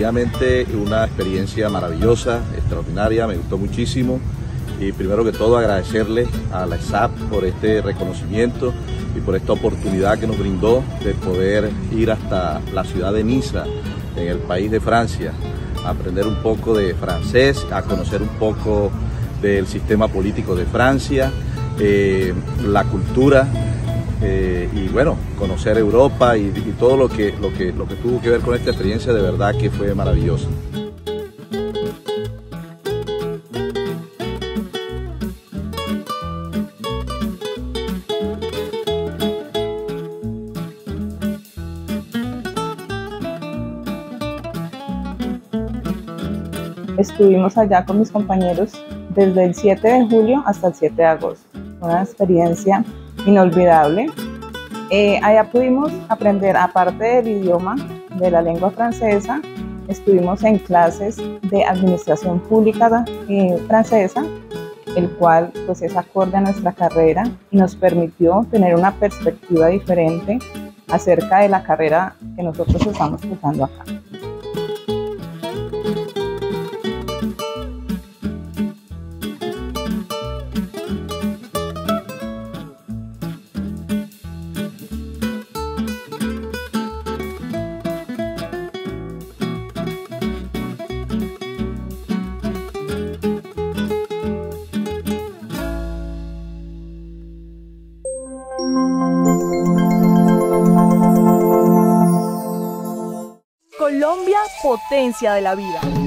definitivamente una experiencia maravillosa, extraordinaria, me gustó muchísimo. Y primero que todo agradecerle a la SAP por este reconocimiento y por esta oportunidad que nos brindó de poder ir hasta la ciudad de Niza, en el país de Francia, a aprender un poco de francés, a conocer un poco del sistema político de Francia, eh, la cultura eh, y bueno, conocer Europa y, todo lo que, lo, que, lo que tuvo que ver con esta experiencia de verdad que fue maravilloso. Estuvimos allá con mis compañeros desde el 7 de julio hasta el 7 de agosto. Una experiencia inolvidable. Eh, allá pudimos aprender, aparte del idioma, de la lengua francesa, estuvimos en clases de administración pública eh, francesa, el cual pues es acorde a nuestra carrera y nos permitió tener una perspectiva diferente acerca de la carrera que nosotros estamos cursando acá. Colombia, potencia de la vida.